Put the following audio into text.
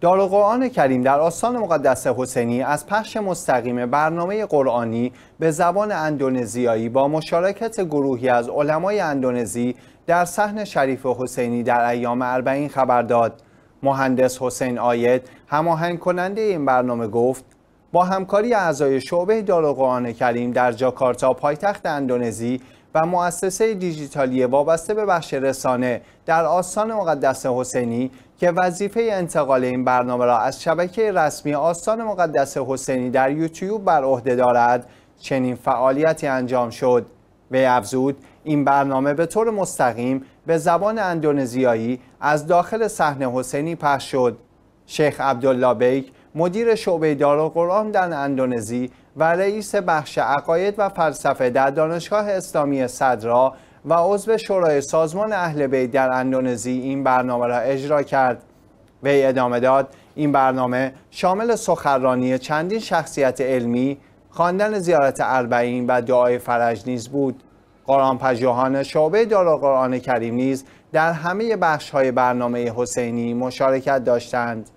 دارالقرآن کریم در آستان مقدس حسینی از پخش مستقیم برنامه قرآنی به زبان اندونزیایی با مشارکت گروهی از علمای اندونزی در صحن شریف حسینی در ایام اربعین خبر داد. مهندس حسین آید هماهنگ کننده این برنامه گفت با همکاری اعضای شعبه دارالقرآن کریم در جاکارتا پایتخت اندونزی و مؤسسه دیجیتالی وابسته به بخش رسانه در آستان مقدس حسینی که وظیفه انتقال این برنامه را از شبکه رسمی آستان مقدس حسینی در یوتیوب بر عهده دارد چنین فعالیتی انجام شد. وی افزود این برنامه به طور مستقیم به زبان اندونزیایی از داخل صحنه حسینی پخش شد. شیخ عبدالله بیک مدیر شعبه دارالقرآن در اندونزی و رئیس بخش عقاید و فلسفه در دانشگاه اسلامی صدرا و عضو شورای سازمان اهل بیت در اندونزی این برنامه را اجرا کرد. وی ادامه داد این برنامه شامل سخنرانی چندین شخصیت علمی خواندن زیارت اربعین و دعای فرج نیز بود. قرآن پژوهان شعبه دارالقرآن کریم نیز در همه بخش های برنامه حسینی مشارکت داشتند.